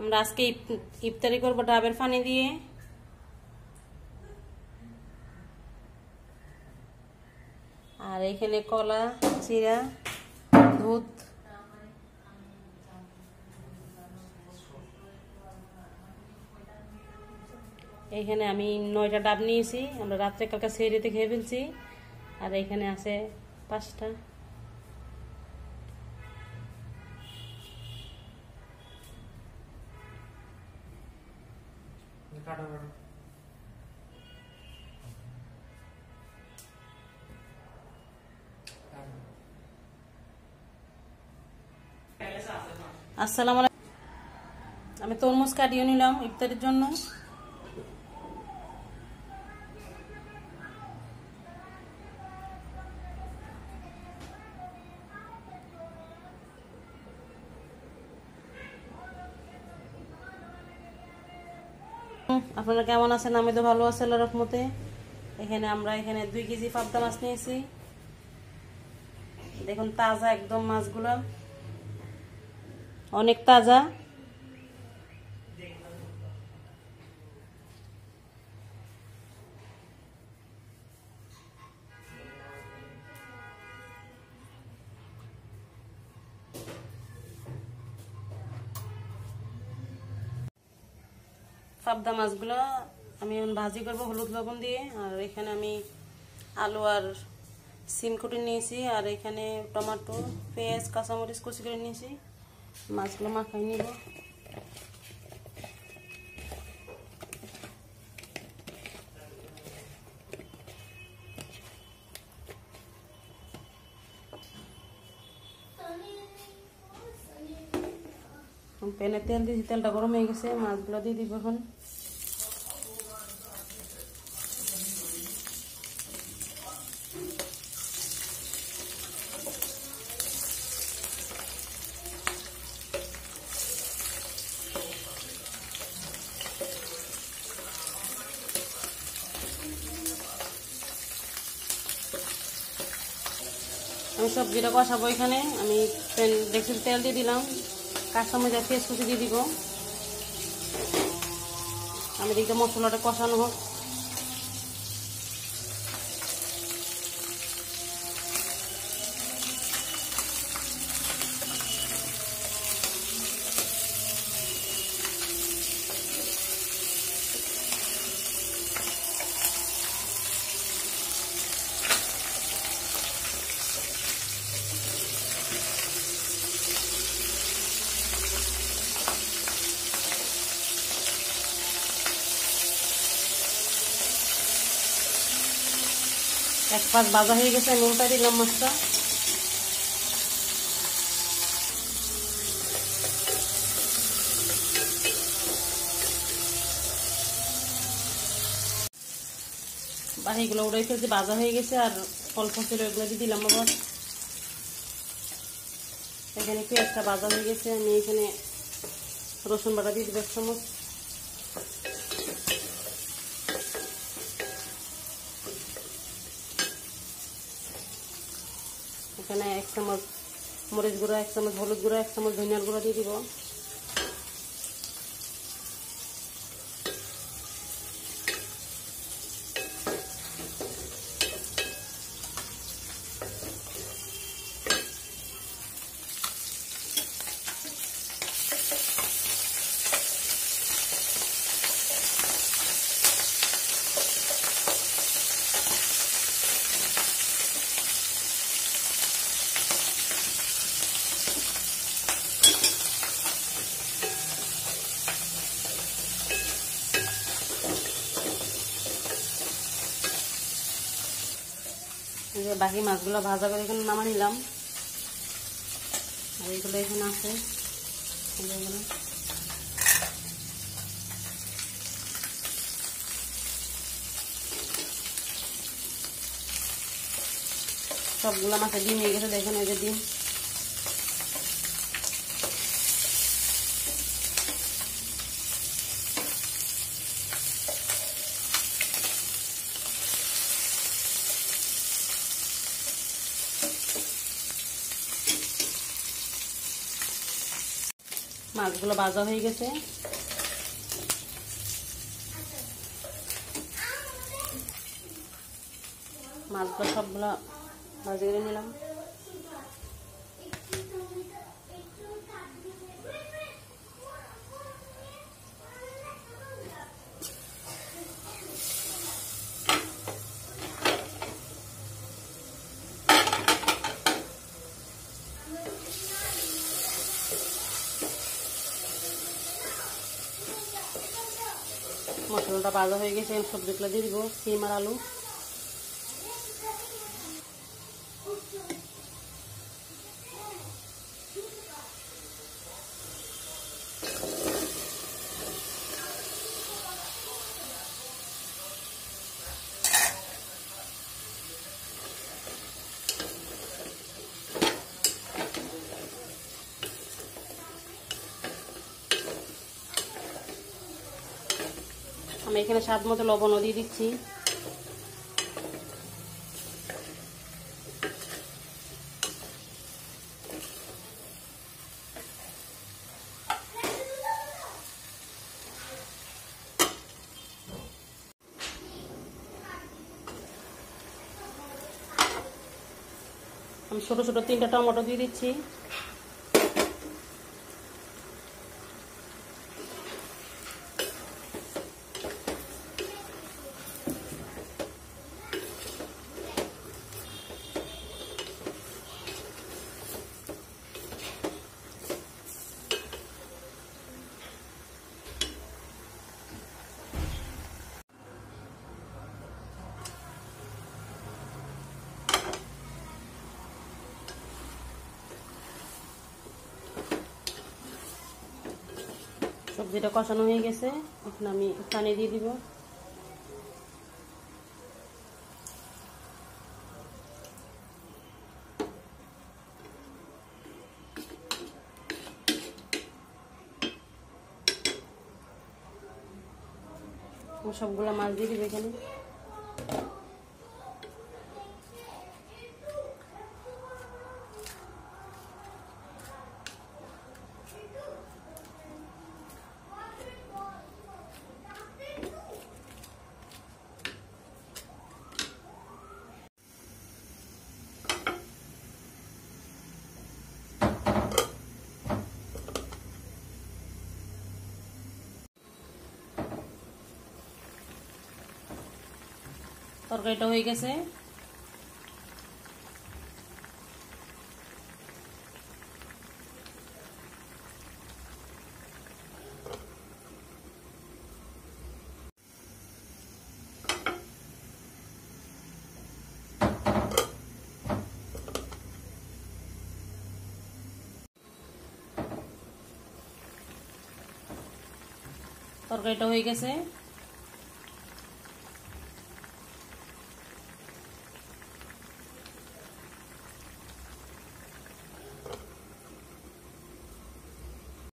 আমরা আজকে ইফতারি করব ডাবের পানি দিয়ে। আর এখানে কলা চিরা দুধ। এইখানে আমি নয়টা ডাব নিয়েছি, আমরা রাত্রে কালকে সেরিতে খেয়ে ফেলছি। আর এখানে আছে পাঁচটা। কাটো কাটো আসসালামু আলাইকুম। আমি তরমুজ কাটিয়ে নিলাম ইফতারের জন্য। আপনারা কেমন আছেন? আমি তো ভালো আছি আল্লাহ রহমতে। এখানে আমরা এখানে দুই কেজি পাবদা মাছ নিয়েছি। দেখুন, তাজা একদম মাছগুলো। অনেক তাজা। পাবদা মাছগুলো আমি এখন ভাজি করব হলুদ লবণ দিয়ে। আর এখানে আমি আলু আর সিম কুটি নিয়েছি। আর এখানে টমেটো, পেঁয়াজ, কাঁচামরিচ কুচি করে নিয়েছি। মাছগুলো মাখাই নিব। প্যানে তেল দিয়েছি, তেলটা গরম হয়ে গেছে। মাছগুলো দিয়ে দিব এখন। আমি সবজিটা কষাবো এখানে, আমি দেখছি তেল দিয়ে দিলাম। কাঁচামরিচ পেঁয়াজ কুচি দিয়ে দিব। আমি দেখতে মশলাটা কষানো হোক। এক পাশ বাজা হয়ে গেছে আমি উল্টা দিলাম মাছটা। বাহিগুলো উড়াই ফেলছে বাজা হয়ে গেছে, আর অল্প ছিল এগুলো দিয়ে দিলাম আবার। এখানে পেঁয়াজটা বাজা হয়ে গেছে, আমি এখানে রসুন বাটা দিয়ে দিব চামচ এখানে এক চামচ মরিচ গুঁড়া এক চামচ হলুদ গুঁড়া এক চামচ ধনিয়ার গুঁড়া দিয়ে দিব। যে বাকি মাছগুলো ভাজা করে এখানে নামা নিলাম। আর এইগুলো এখানে আছে। এগুলো সবগুলো মাছে ডিম হয়ে গেছে, দেখেন এই যে ডিম। মাছগুলো ভাজা হয়ে গেছে। মাছগুলো সবগুলো ভাজি করে নিলাম। মশলাটা ভাজা হয়ে গেছে সবজিগুলো দিয়ে দিব সিম আর আলু। এখানে স্বাদ মতো লবণও দিয়ে দিচ্ছি। আমি ছোট ছোট তিনটা টমেটো দিয়ে দিচ্ছি। সবজিটা কষানো হয়ে গেছে। এখন আমি পানি দিয়ে দিব। সবগুলো মাছ দিয়ে দিব এখানে। तरकारीटा हो गए तरकारीटा हो गए